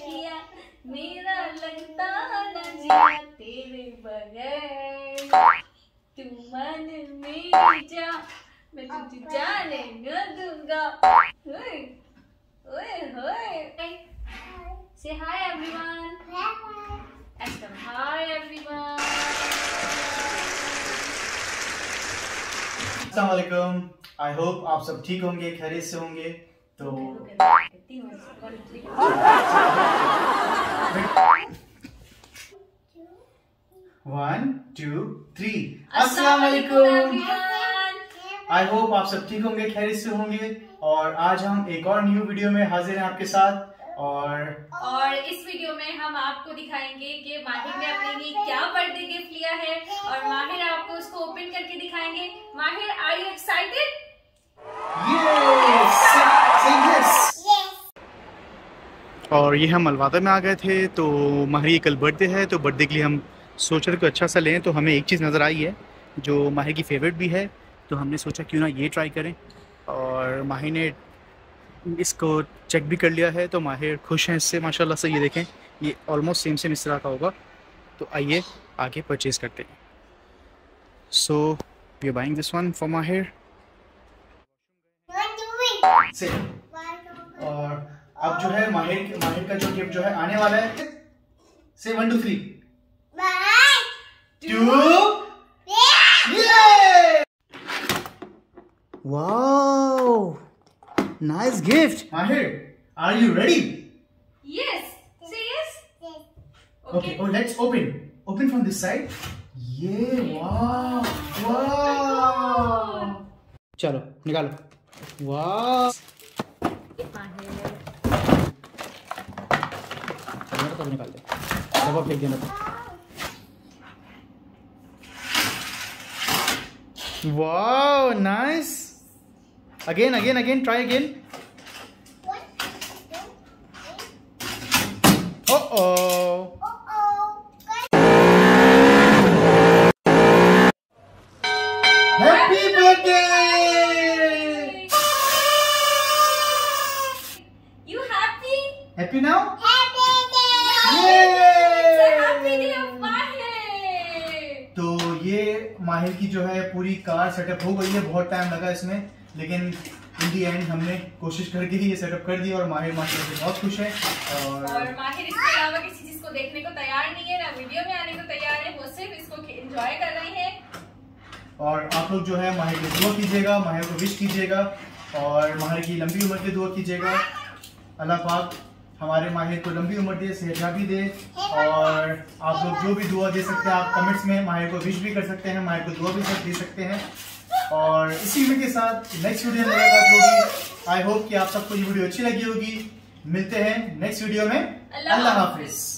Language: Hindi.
किया मेरा लगता न जिया तेरे बगैर। तू मन मेरी जा मैं तुझे जाने न दूँगा। ओए ओए होए। Say hi everyone. Ashton, hi everyone. Aslam I hope आप सब ठीक होंगे खैरियत से होंगे। तो वन टू थ्री अस्सलाम वालेकुम आई होप आप सब ठीक होंगे खैरियत से होंगे और आज हम एक और न्यू वीडियो में हाजिर हैं आपके साथ और और इस वीडियो में हम आपको दिखाएँगे कि माहिर ने अपने लिए क्या बर्थडे गिफ्ट लिया है और माहिर आपको उसको ओपन करके दिखाएँगे। माहिर आर यू एक्साइटेड और ये हम अलवादा में आ गए थे तो माहिर कल बर्थडे है तो बर्थडे के लिए हम सोच रहे थे अच्छा सा लें तो हमें एक चीज़ नज़र आई है जो माहिर की फेवरेट भी है तो हमने सोचा क्यों ना ये ट्राई करें। और माहिर ने इसको चेक भी कर लिया है तो माहिर खुश हैं इससे माशाल्लाह से ये देखें ये ऑलमोस्ट सेम सेम इस तरह का होगा। तो आइए आगे परचेज़ करते हैं। So we buying this one for Mahir. और अब जो है माहिर माहिर का जो गिफ्ट जो है आने वाला है say one two three two Wow! Nice gift. Mahir, are you ready? Yes say yes Okay. Oh, let's open. Open from this side. Yeah. Wow. Wow. चलो निकालो वाह तब निकालते डब्बा फेंक देना था वाह nice again again again try again oh oh happy birthday you ये माहिर की जो है पूरी कार सेटअप हो गई है बहुत टाइम लगा इसमें लेकिन इन दी एंड हमने कोशिश करके ही ये सेटअप कर दिया और माहिर माशाल्लाह से बहुत खुश है और और माहिर इसके अलावा किसी चीज़ को देखने को तैयार नहीं है ना वीडियो में आने को तैयार है वो सिर्फ़ इसको एंजॉय कर रहे हैं। और आप लोग जो है माहिर की दुआ कीजिएगा माहिर को विश कीजिएगा और माहिर की लंबी उम्र की दुआ कीजिएगा। अल्लाह पाक हमारे माहिर को लंबी उम्र दे सेहतयाबी दे और आप लोग जो भी दुआ दे सकते हैं आप कमेंट्स में माहिर को विश भी कर सकते हैं माहिर को दुआ भी दे सकते हैं। और इसी वीडियो के साथ नेक्स्ट वीडियो में मुलाकात होगी। आई होप कि आप सबको ये वीडियो अच्छी लगी होगी। मिलते हैं नेक्स्ट वीडियो में। अल्लाह। हाफिज।